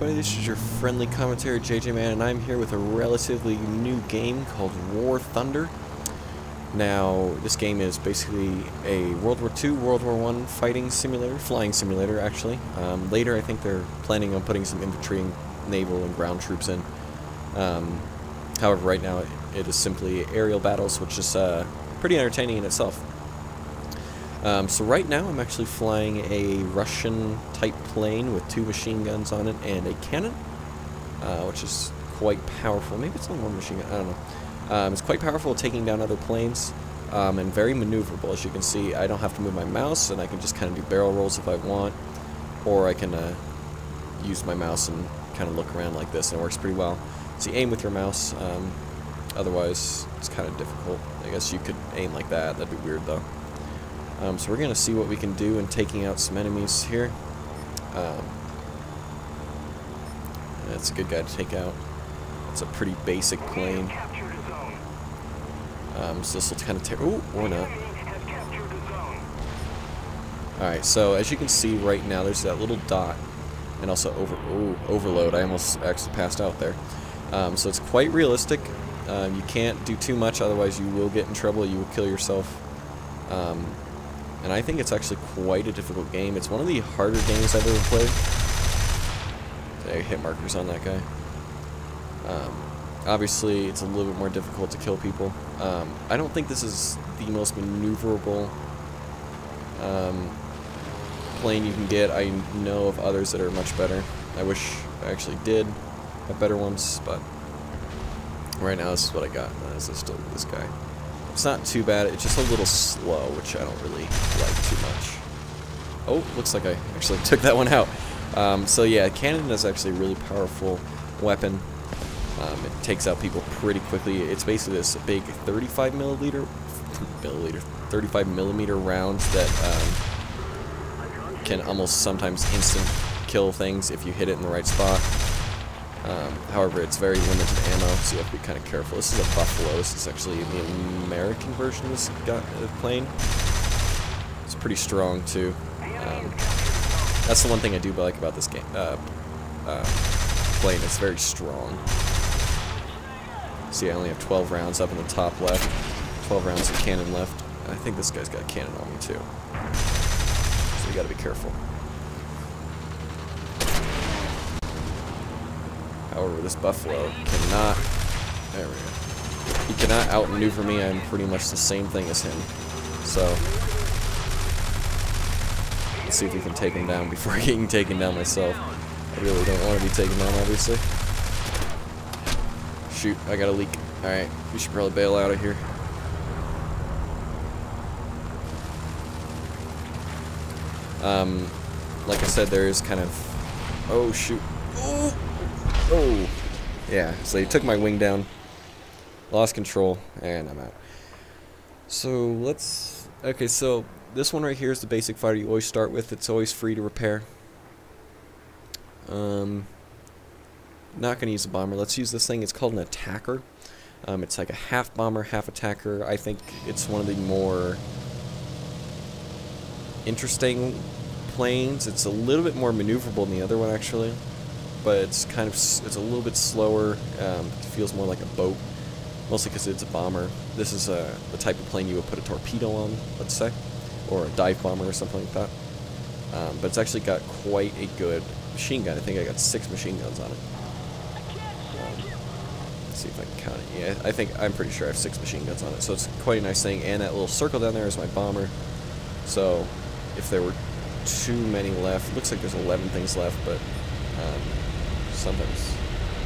everybody, this is your friendly commentator JJ Man, and I'm here with a relatively new game called War Thunder. Now, this game is basically a World War II, World War I fighting simulator, flying simulator actually. Um, later I think they're planning on putting some infantry and naval and ground troops in. Um, however, right now it is simply aerial battles, which is uh, pretty entertaining in itself. Um, so right now I'm actually flying a Russian type plane with two machine guns on it and a cannon, uh, which is quite powerful. Maybe it's only one machine gun, I don't know. Um, it's quite powerful taking down other planes um, and very maneuverable. As you can see, I don't have to move my mouse and I can just kind of do barrel rolls if I want, or I can uh, use my mouse and kind of look around like this and it works pretty well. So you aim with your mouse, um, otherwise it's kind of difficult. I guess you could aim like that, that'd be weird though. Um, so we're going to see what we can do in taking out some enemies here. Um, that's a good guy to take out. It's a pretty basic plane. Um, so this will kind of tear... Ooh, or not. Alright, so as you can see right now, there's that little dot. And also over... Ooh, overload. I almost actually passed out there. Um, so it's quite realistic. Um, you can't do too much, otherwise you will get in trouble. You will kill yourself. Um, and I think it's actually quite a difficult game. It's one of the harder games I've ever played. There, hit markers on that guy. Um, obviously, it's a little bit more difficult to kill people. Um, I don't think this is the most maneuverable um, plane you can get. I know of others that are much better. I wish I actually did have better ones, but right now this is what I got. Uh, this is still this guy. It's not too bad, it's just a little slow, which I don't really like too much. Oh, looks like I actually took that one out. Um, so yeah, cannon is actually a really powerful weapon. Um, it takes out people pretty quickly. It's basically this big 35 milliliter, milliliter, 35 millimeter rounds that um, can almost sometimes instant kill things if you hit it in the right spot. Um, however, it's very limited ammo, so you have to be kind of careful. This is a Buffalo. This is actually the American version of this gun, uh, plane. It's pretty strong, too. Um, that's the one thing I do like about this game. Uh, uh, plane. It's very strong. See, I only have 12 rounds up in the top left. 12 rounds of cannon left. I think this guy's got a cannon on me, too. So you gotta be careful. However, this buffalo cannot... There we go. He cannot outmaneuver me. I'm pretty much the same thing as him. So... Let's see if we can take him down before getting taken down myself. I really don't want to be taken down, obviously. Shoot, I got a leak. Alright, we should probably bail out of here. Um, like I said, there is kind of... Oh, shoot. Oh! Yeah, so he took my wing down, lost control, and I'm out. So, let's... Okay, so this one right here is the basic fighter you always start with. It's always free to repair. Um, not going to use a bomber. Let's use this thing. It's called an attacker. Um, it's like a half bomber, half attacker. I think it's one of the more interesting planes. It's a little bit more maneuverable than the other one, actually. But it's kind of, it's a little bit slower. Um, it feels more like a boat. Mostly because it's a bomber. This is uh, the type of plane you would put a torpedo on, let's say. Or a dive bomber or something like that. Um, but it's actually got quite a good machine gun. I think I got six machine guns on it. Let's see if I can count it. Yeah, I think, I'm pretty sure I have six machine guns on it. So it's quite a nice thing. And that little circle down there is my bomber. So if there were too many left, looks like there's 11 things left, but um, sometimes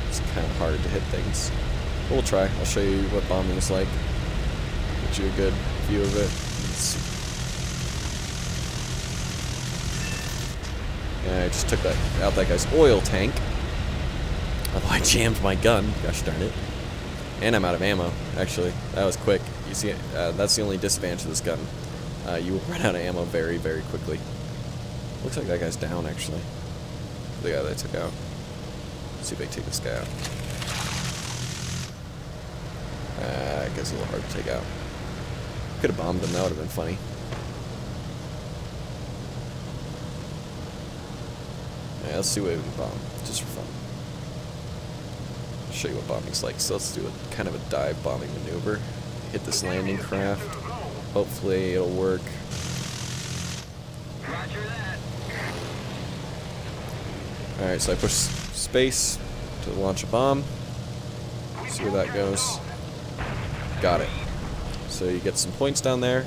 it's kind of hard to hit things. But we'll try. I'll show you what bombing is like. Get you a good view of it. Yeah, I just took that out that guy's oil tank. Although I jammed my gun. Gosh darn it. And I'm out of ammo, actually. That was quick. You see, uh, that's the only disadvantage of this gun. Uh, you will run out of ammo very, very quickly. Looks like that guy's down, actually. The guy that I took out. Let's see if I can take this guy out. Uh, I guess it's a little hard to take out. Could have bombed him, that would have been funny. Yeah, let's see what we can bomb, just for fun. show you what bombing's like. So let's do a kind of a dive bombing maneuver. Hit this landing craft. Hopefully it'll work. Alright, so I push space to launch a bomb. See where that goes. Got it. So you get some points down there.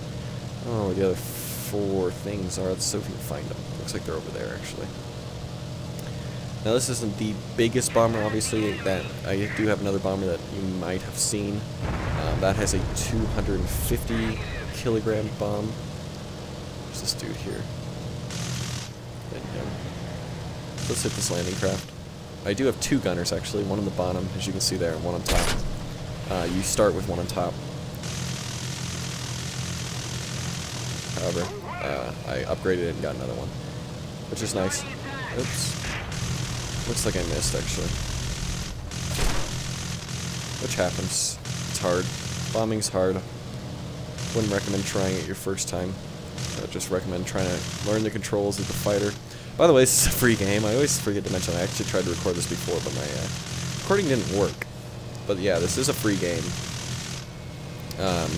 Oh, the other four things are. Let's see if we can find them. Looks like they're over there, actually. Now this isn't the biggest bomber, obviously. That I do have another bomber that you might have seen. Um, that has a 250 kilogram bomb. Where's this dude here? Let's hit this landing craft. I do have two gunners actually, one on the bottom, as you can see there, and one on top. Uh, you start with one on top. However, uh, I upgraded it and got another one, which is nice. Oops. Looks like I missed, actually. Which happens. It's hard. Bombing's hard. Wouldn't recommend trying it your first time. I just recommend trying to learn the controls of the fighter. By the way, this is a free game. I always forget to mention I actually tried to record this before, but my uh, recording didn't work. But yeah, this is a free game. Um,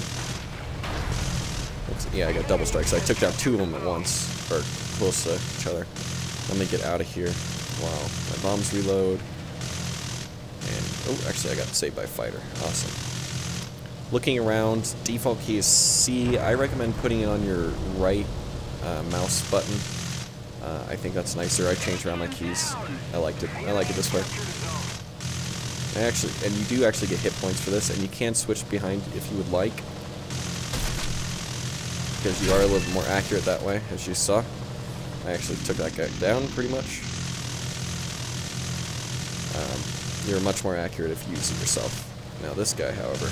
yeah, I got double strikes. I took down two of them at once, or close to each other. Let me get out of here. Wow, my bombs reload. And, oh, actually I got saved by fighter. Awesome. Looking around, default key is C. I recommend putting it on your right uh, mouse button. Uh, I think that's nicer. I changed around my keys. I liked it. I like it this way. I actually, and you do actually get hit points for this, and you can switch behind if you would like. Because you are a little more accurate that way, as you saw. I actually took that guy down pretty much. Um, you're much more accurate if you use it yourself. Now this guy, however.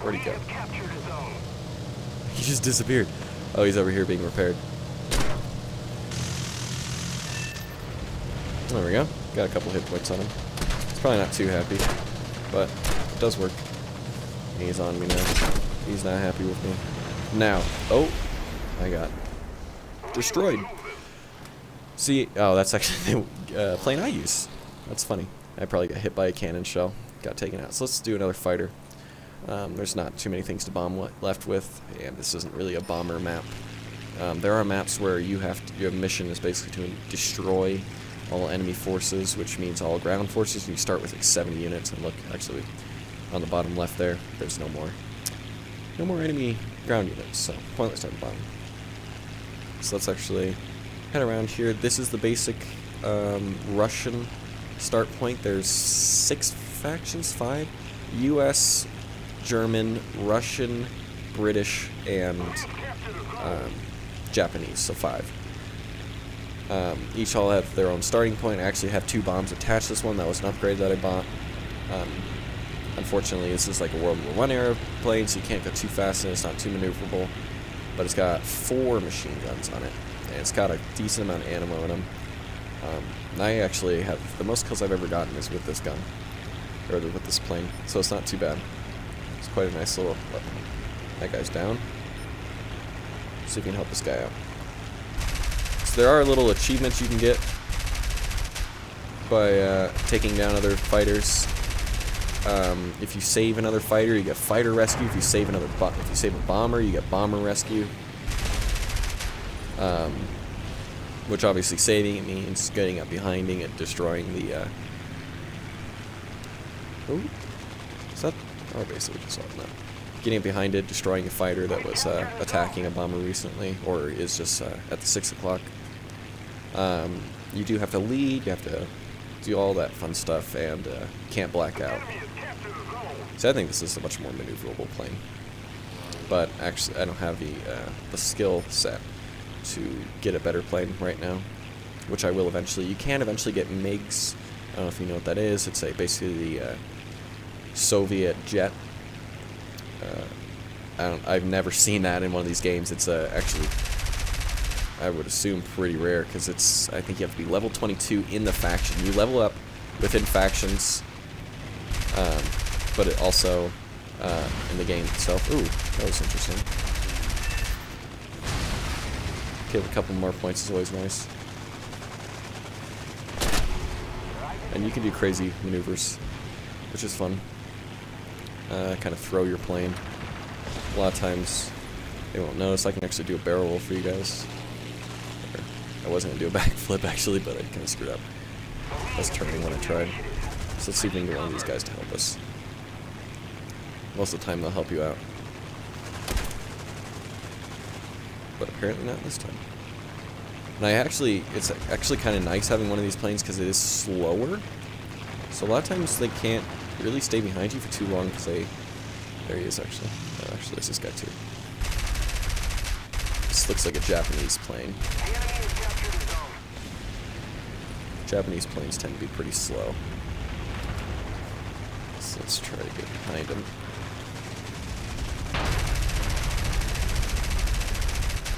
Where'd he go? He just disappeared. Oh, he's over here being repaired. There we go. Got a couple hit points on him. He's probably not too happy, but it does work. He's on me now. He's not happy with me. Now, oh, I got destroyed. See, oh, that's actually the uh, plane I use. That's funny. I probably got hit by a cannon shell, got taken out. So let's do another fighter. Um, there's not too many things to bomb left with, and this isn't really a bomber map. Um, there are maps where you have to, your mission is basically to destroy all enemy forces, which means all ground forces. And you start with like 70 units, and look, actually, on the bottom left there, there's no more, no more enemy ground units. So pointless to bomb. So let's actually head around here. This is the basic um, Russian start point. There's six factions, five. U.S., German, Russian, British, and um, Japanese, so five. Um, each all have their own starting point. I actually have two bombs attached to this one. That was an upgrade that I bought. Um, unfortunately, this is like a World War I era plane, so you can't go too fast and it's not too maneuverable. But it's got four machine guns on it and it's got a decent amount of ammo in them. Um, I actually have the most kills I've ever gotten is with this gun, or with this plane, so it's not too bad. Quite a nice little. That guy's down. See if we can help this guy out. So there are little achievements you can get by uh, taking down other fighters. Um, if you save another fighter, you get fighter rescue. If you save another, if you save a bomber, you get bomber rescue. Um, which obviously saving it means getting up behind it, destroying the. Uh... Base that we just saw? them. Getting behind it, destroying a fighter that was uh, attacking a bomber recently, or is just uh, at the six o'clock. Um, you do have to lead. You have to do all that fun stuff, and uh, can't black out. So I think this is a much more maneuverable plane. But actually, I don't have the uh, the skill set to get a better plane right now, which I will eventually. You can eventually get MiGs. I don't know if you know what that is. It's a basically the uh, Soviet jet. Uh, I. I've never seen that in one of these games. It's uh, actually, I would assume, pretty rare because it's. I think you have to be level 22 in the faction. You level up within factions, um, but it also uh, in the game itself. Ooh, that was interesting. Give a couple more points is always nice. And you can do crazy maneuvers, which is fun. Uh, kind of throw your plane. A lot of times they won't notice. I can actually do a barrel roll for you guys. I wasn't going to do a backflip actually, but I kind of screwed up. Was turning when I tried. So let's see if we can get one of these guys to help us. Most of the time they'll help you out. But apparently not this time. And I actually, it's actually kind of nice having one of these planes because it is slower. So a lot of times they can't really stay behind you for too long because they, there he is actually. Oh, actually there's this guy too. This looks like a Japanese plane. Japanese planes tend to be pretty slow. So let's try to get behind him.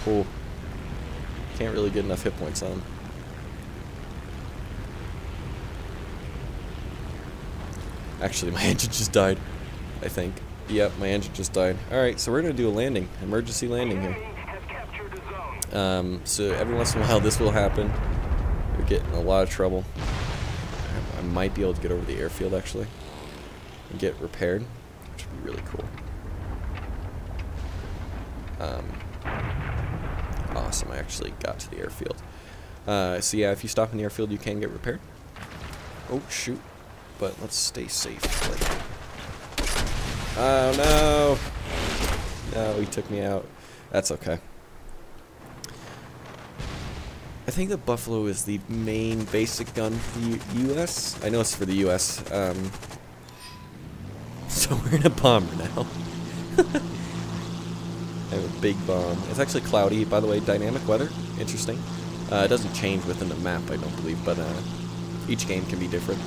Cool. Can't really get enough hit points on him. Actually, my engine just died. I think. Yep, my engine just died. Alright, so we're going to do a landing. Emergency landing here. Um, so every once in a while this will happen. You're getting a lot of trouble. I might be able to get over the airfield actually. And get repaired. Which would be really cool. Um, awesome, I actually got to the airfield. Uh, so yeah, if you stop in the airfield you can get repaired. Oh, shoot. But let's stay safe. Oh no! No, he took me out. That's okay. I think the Buffalo is the main basic gun for the U U.S. I know it's for the U.S. Um, so we're in a bomber now. I have a big bomb. It's actually cloudy, by the way. Dynamic weather. Interesting. Uh, it doesn't change within the map, I don't believe, but uh, each game can be different.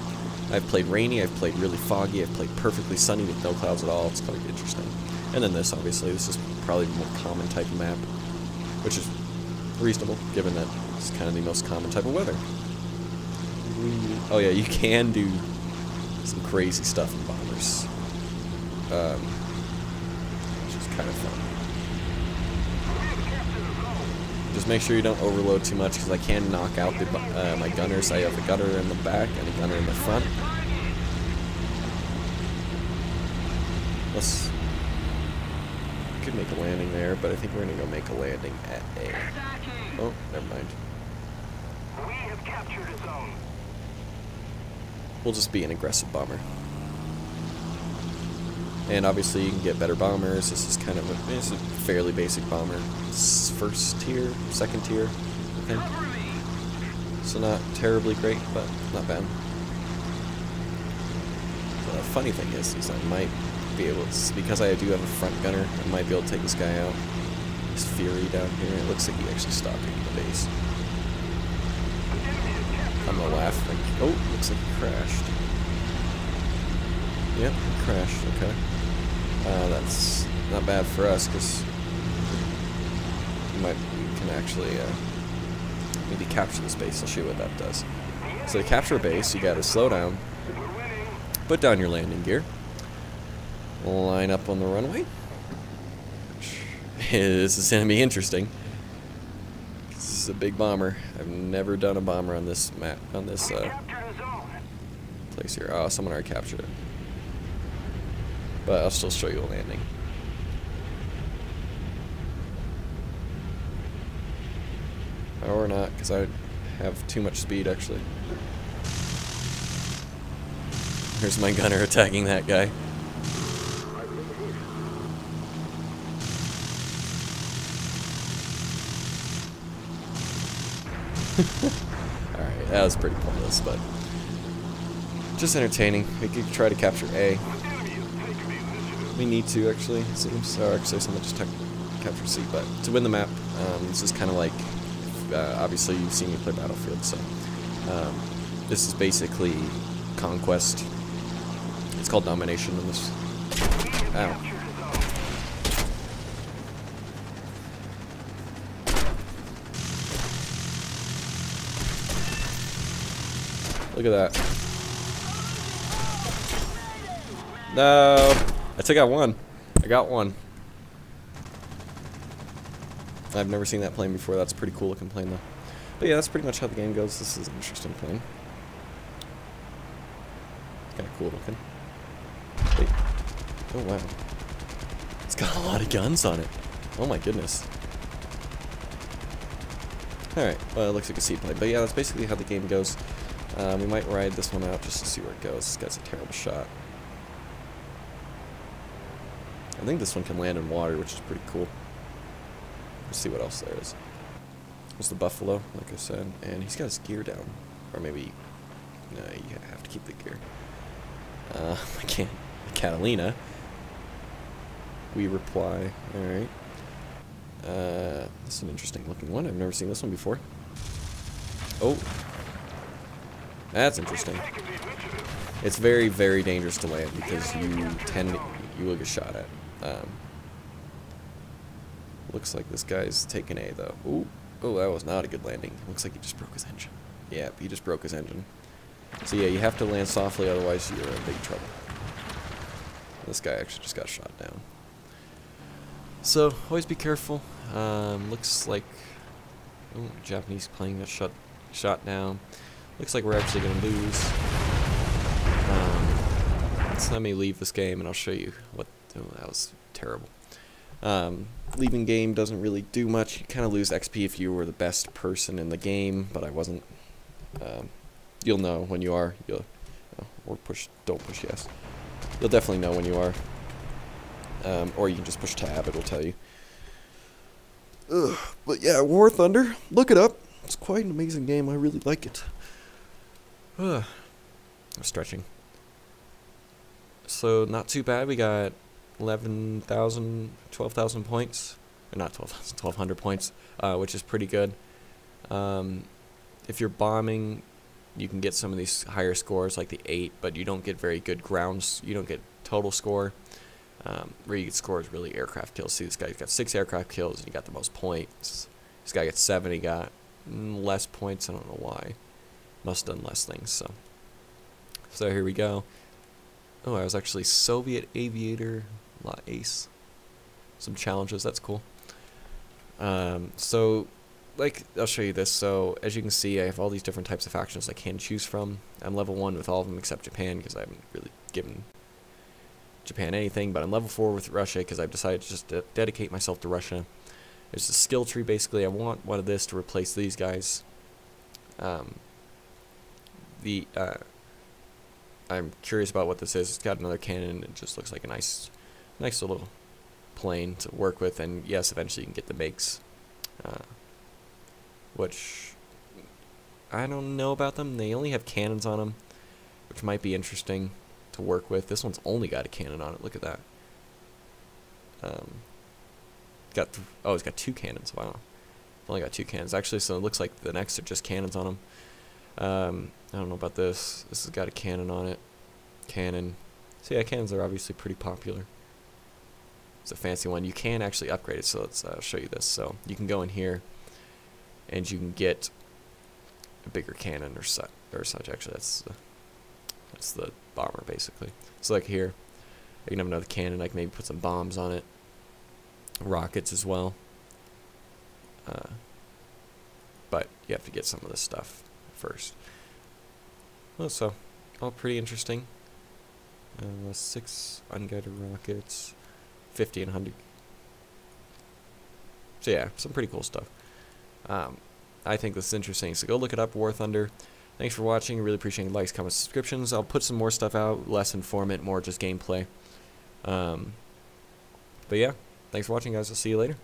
I've played rainy, I've played really foggy, I've played perfectly sunny with no clouds at all. It's kind of interesting. And then this, obviously, this is probably the more common type of map, which is reasonable, given that it's kind of the most common type of weather. Oh yeah, you can do some crazy stuff in bombers. Um, which is kind of fun. Just make sure you don't overload too much, because I can knock out the, uh, my gunners. I have a gunner in the back and a gunner in the front. Let's... Could make a landing there, but I think we're going to go make a landing at A. Oh, never mind. We have captured a zone. We'll just be an aggressive bomber. And obviously you can get better bombers. This is kind of a, a fairly basic bomber. It's first tier, second tier, think. So not terribly great, but not bad. The funny thing is, is I might be able to, because I do have a front gunner, I might be able to take this guy out. This Fury down here, it looks like he actually stopped hitting the base. I'm gonna laugh. Like, oh, looks like he crashed. Yep, he crashed. Okay. Uh, that's not bad for us because we might we can actually uh, maybe capture this base. I'll show you what that does. So to capture a base, you got to slow down, put down your landing gear, line up on the runway. this is going to be interesting. This is a big bomber. I've never done a bomber on this map, on this uh, place here. Oh, someone already captured it. But I'll still show you a landing. Or not, because I have too much speed, actually. Here's my gunner attacking that guy. Alright, that was pretty pointless, but just entertaining. We could try to capture A. We need to, actually, it seems. Or actually, someone just capture C, but to win the map, um, this is kind of like, uh, obviously you've seen me play Battlefield, so um, this is basically Conquest. It's called Domination in this. Ow. Look at that. No. I took out one. I got one. I've never seen that plane before. That's a pretty cool looking plane, though. But yeah, that's pretty much how the game goes. This is an interesting plane. Kind of cool looking. Wait. Oh, wow. It's got a lot of guns on it. Oh my goodness. Alright, well, it looks like a seaplane. But yeah, that's basically how the game goes. Um, we might ride this one out just to see where it goes. This guy's a terrible shot. I think this one can land in water, which is pretty cool. Let's see what else there is. There's the buffalo, like I said, and he's got his gear down. Or maybe, no, you have to keep the gear. Uh, I can't. Catalina. We reply. Alright. Uh, this is an interesting looking one. I've never seen this one before. Oh. That's interesting. It's very, very dangerous to land because you tend, you will get shot at. Um, looks like this guy's taking A though. Ooh. Oh, that was not a good landing. Looks like he just broke his engine. Yeah, he just broke his engine. So yeah, you have to land softly, otherwise you're in big trouble. This guy actually just got shot down. So, always be careful. Um, looks like... Oh, Japanese plane got shot, shot down. Looks like we're actually going to lose. Um, so let me leave this game and I'll show you what... Oh, that was terrible. Um, leaving game doesn't really do much. You kind of lose XP if you were the best person in the game, but I wasn't. Um, you'll know when you are. You'll, oh, or push. Don't push yes. You'll definitely know when you are. Um, or you can just push tab. It'll tell you. Ugh, but yeah, War Thunder. Look it up. It's quite an amazing game. I really like it. Ugh. I'm stretching. So not too bad. We got 11,000, 12,000 points. Or not 12,000, 1,200 points, uh, which is pretty good. Um, if you're bombing, you can get some of these higher scores, like the 8, but you don't get very good grounds. You don't get total score. Um, where you get scores really aircraft kills. See, this guy's got 6 aircraft kills, and he got the most points. This guy got 7, he got less points. I don't know why. Must have done less things, so. So here we go. Oh, I was actually Soviet Aviator La Ace. Some challenges, that's cool. Um, so, like, I'll show you this. So, as you can see, I have all these different types of factions I can choose from. I'm level 1 with all of them except Japan, because I haven't really given Japan anything, but I'm level 4 with Russia, because I've decided to just de dedicate myself to Russia. There's a skill tree, basically. I want one of this to replace these guys. Um, the, uh, I'm curious about what this is. It's got another cannon. It just looks like a nice, nice little plane to work with. And yes, eventually you can get the MiGs, uh, which I don't know about them. They only have cannons on them, which might be interesting to work with. This one's only got a cannon on it. Look at that. Um, got oh, it's got two cannons. Wow, it's only got two cannons. Actually, so it looks like the next are just cannons on them. Um, I don't know about this. This has got a cannon on it. Cannon. So yeah, cannons are obviously pretty popular. It's a fancy one. You can actually upgrade it, so let's uh, show you this. So you can go in here, and you can get a bigger cannon or such. Or such. Actually, that's the, that's the bomber basically. So like here, I can have another cannon. I can maybe put some bombs on it. Rockets as well. Uh, but you have to get some of this stuff first. Well, so all pretty interesting. Uh, six unguided rockets, 50 and 100. So yeah, some pretty cool stuff. Um, I think this is interesting. So go look it up, War Thunder. Thanks for watching. Really appreciate likes, comments, subscriptions. I'll put some more stuff out, less informant, more just gameplay. Um, but yeah, thanks for watching, guys. I'll see you later.